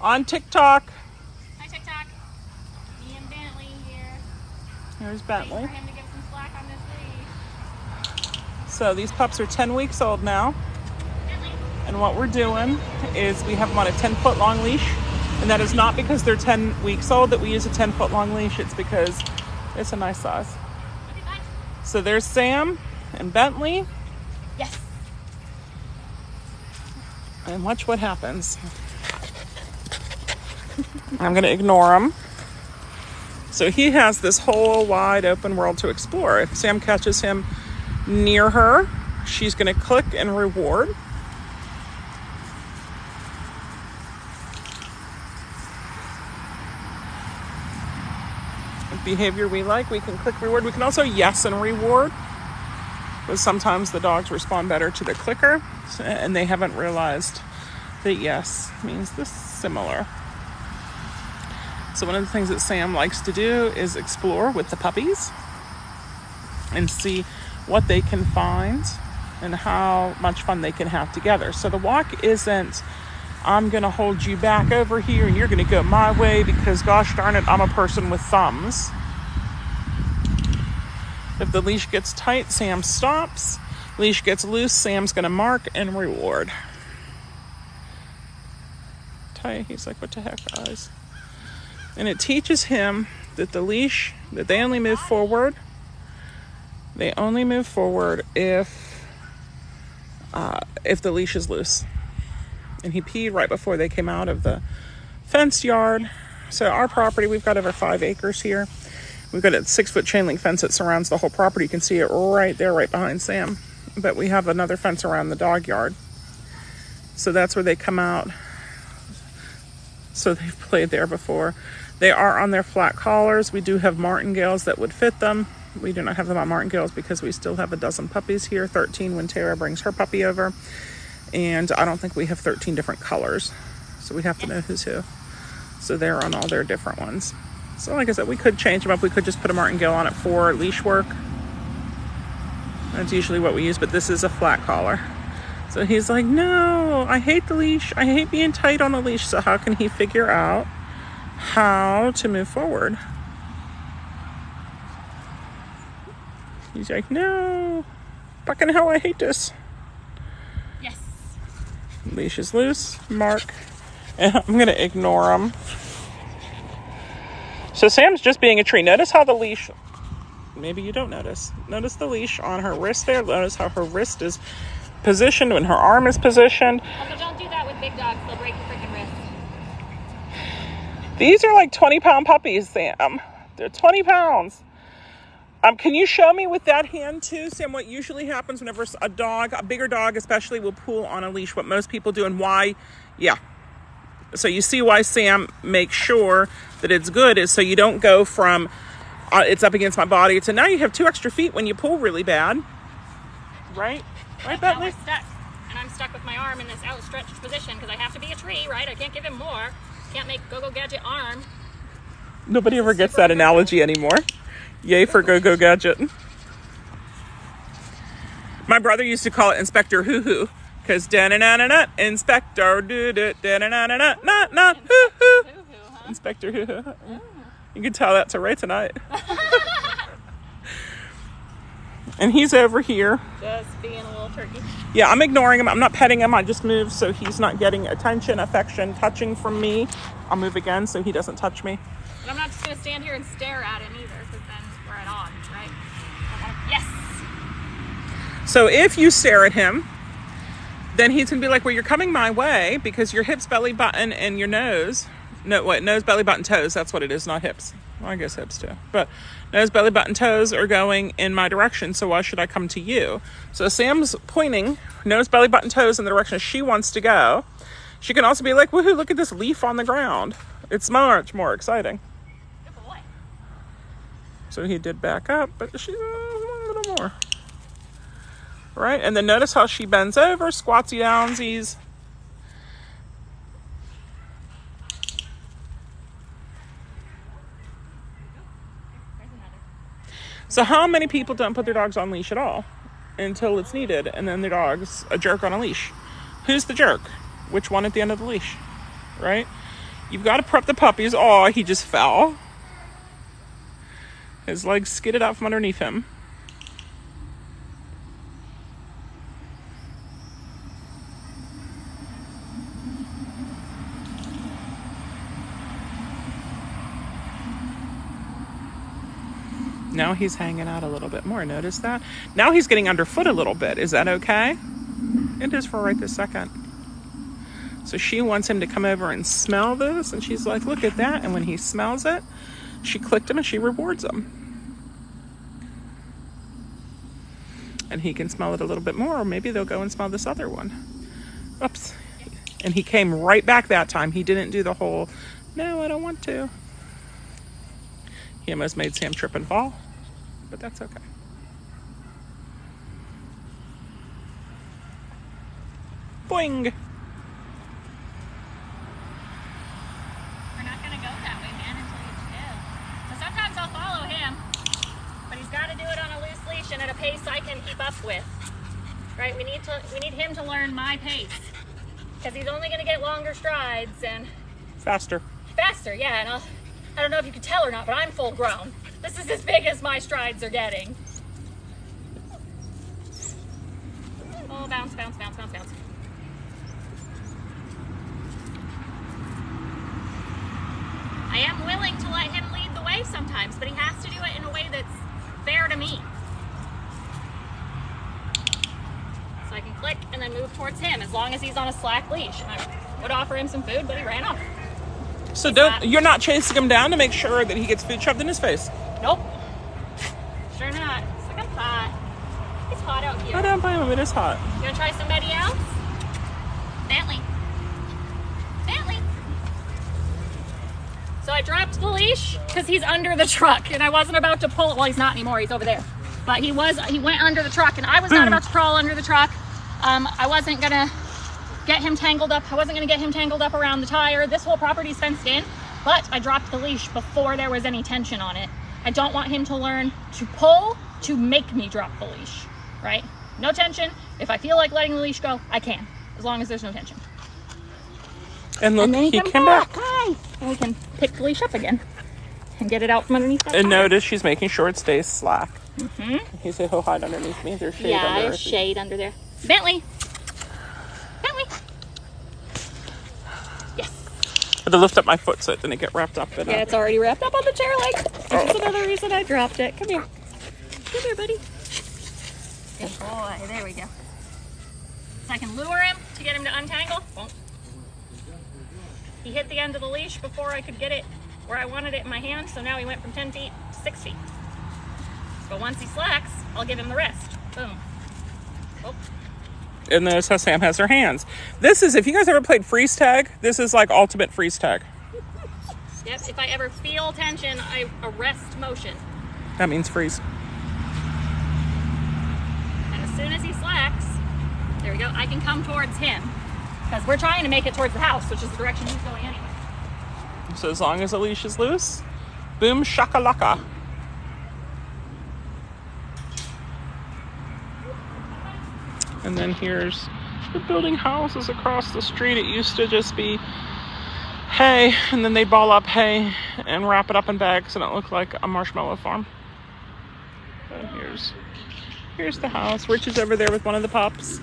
on TikTok. Hi, TikTok. Me and Bentley here. Here's Bentley. for him to give some slack on this leash. So these pups are 10 weeks old now. Bentley. And what we're doing is we have them on a 10 foot long leash. And that is not because they're 10 weeks old that we use a 10 foot long leash. It's because it's a nice size. Okay. So there's Sam and Bentley. Yes. And watch what happens. I'm going to ignore him. So he has this whole wide open world to explore. If Sam catches him near her, she's going to click and reward. Behavior we like, we can click reward. We can also yes and reward. but sometimes the dogs respond better to the clicker and they haven't realized that yes means the similar. So, one of the things that Sam likes to do is explore with the puppies and see what they can find and how much fun they can have together. So, the walk isn't, I'm going to hold you back over here and you're going to go my way because, gosh darn it, I'm a person with thumbs. If the leash gets tight, Sam stops. Leash gets loose, Sam's going to mark and reward. Tight, he's like, what the heck, guys? And it teaches him that the leash, that they only move forward. They only move forward if uh, if the leash is loose. And he peed right before they came out of the fenced yard. So our property, we've got over five acres here. We've got a six foot chain link fence that surrounds the whole property. You can see it right there, right behind Sam. But we have another fence around the dog yard. So that's where they come out. So they've played there before. They are on their flat collars. We do have martingales that would fit them. We do not have them on martingales because we still have a dozen puppies here, 13 when Tara brings her puppy over. And I don't think we have 13 different colors. So we have to know who's who. So they're on all their different ones. So like I said, we could change them up. We could just put a martingale on it for leash work. That's usually what we use, but this is a flat collar. So he's like, no, Oh, I hate the leash. I hate being tight on the leash. So how can he figure out how to move forward? He's like, no, fucking hell, I hate this. Yes. Leash is loose, mark, and I'm gonna ignore him. So Sam's just being a tree. Notice how the leash, maybe you don't notice. Notice the leash on her wrist there. Notice how her wrist is positioned when her arm is positioned. Also, don't do that with big dogs. They'll break your freaking wrist. These are like 20 pound puppies, Sam. They're 20 pounds. Um, can you show me with that hand too, Sam, what usually happens whenever a dog, a bigger dog especially, will pull on a leash, what most people do and why? Yeah. So you see why Sam makes sure that it's good is so you don't go from uh, it's up against my body to now you have two extra feet when you pull really bad. Right? Right, Now Bentley? we're stuck. And I'm stuck with my arm in this outstretched position because I have to be a tree, right? I can't give him more. Can't make Go Go Gadget arm. Nobody ever gets that analogy anymore. Yay for Go Go Gadget. My brother used to call it Inspector Hoo Hoo because da na na na na Inspector do do da na na na na na na hoo hoo Hoo-hoo, huh? Inspector Hoo Hoo. You can tell that to Ray tonight. and he's over here. Just being a little turkey. Yeah, I'm ignoring him. I'm not petting him. I just moved so he's not getting attention, affection, touching from me. I'll move again so he doesn't touch me. But I'm not just gonna stand here and stare at him either, because then we're at odds, right? Yes. So if you stare at him, then he's gonna be like, "Well, you're coming my way because your hips, belly button, and your nose. No, what? Nose, belly button, toes. That's what it is, not hips. Well, I guess hips too. But nose, belly button, toes are going in my direction. So why should I come to you? So Sam's pointing nose, belly button, toes in the direction she wants to go. She can also be like, "Woohoo! Look at this leaf on the ground. It's much more exciting." Good boy. So he did back up, but she uh, a little more. Right? And then notice how she bends over, squatsy downsies. So how many people don't put their dogs on leash at all until it's needed and then their dog's a jerk on a leash? Who's the jerk? Which one at the end of the leash? Right? You've got to prep the puppies. Oh, he just fell. His legs skidded out from underneath him. Now he's hanging out a little bit more. Notice that? Now he's getting underfoot a little bit. Is that okay? It is for right this second. So she wants him to come over and smell this, and she's like, look at that. And when he smells it, she clicked him and she rewards him. And he can smell it a little bit more, or maybe they'll go and smell this other one. Oops. And he came right back that time. He didn't do the whole, no, I don't want to. He almost made Sam trip and fall, but that's okay. Boing! We're not gonna go that way, man, until you chill. So sometimes I'll follow him, but he's got to do it on a loose leash and at a pace I can keep up with. Right? We need to. We need him to learn my pace because he's only gonna get longer strides and Faster. faster. Yeah, and I'll, I don't know if you can tell or not, but I'm full grown. This is as big as my strides are getting. Oh, bounce, bounce, bounce, bounce, bounce. I am willing to let him lead the way sometimes, but he has to do it in a way that's fair to me. So I can click and then move towards him as long as he's on a slack leash. And I would offer him some food, but he ran off. So don't you're not chasing him down to make sure that he gets food shoved in his face. Nope. Sure not. It's like I'm hot. It's hot out here. I don't blame him, it is hot. You wanna try somebody else? Bentley. Bentley. So I dropped the leash because he's under the truck and I wasn't about to pull it. Well, he's not anymore. He's over there. But he was, he went under the truck and I was not about to crawl under the truck. Um, I wasn't gonna get him tangled up. I wasn't gonna get him tangled up around the tire. This whole property's fenced in, but I dropped the leash before there was any tension on it. I don't want him to learn to pull to make me drop the leash, right? No tension. If I feel like letting the leash go, I can, as long as there's no tension. And look, and then he, he came back. back. Hi. And we can pick the leash up again and get it out from underneath And notice she's making sure it stays slack. Mm-hmm. He said he'll hide underneath me. There's shade yeah, under there's shade under there. Bentley. Yes. I had to lift up my foot so it didn't get wrapped up in it. Yeah, it. it's already wrapped up on the chair leg. Which is oh. another reason I dropped it. Come here. Come here, buddy. Good boy. There we go. So I can lure him to get him to untangle. Won't. He hit the end of the leash before I could get it where I wanted it in my hand, so now he went from 10 feet to 6 feet. But once he slacks, I'll give him the rest. Boom. Oh, And notice how Sam has her hands. This is, if you guys ever played freeze tag, this is like ultimate freeze tag. yep. If I ever feel tension, I arrest motion. That means freeze. And as soon as he slacks, there we go, I can come towards him. Because we're trying to make it towards the house, which is the direction he's going anyway. So as long as the leash is loose, boom shakalaka. And then here's the building houses across the street. It used to just be hay, and then they ball up hay and wrap it up in bags, and it looked like a marshmallow farm. So here's here's the house. Rich is over there with one of the pups.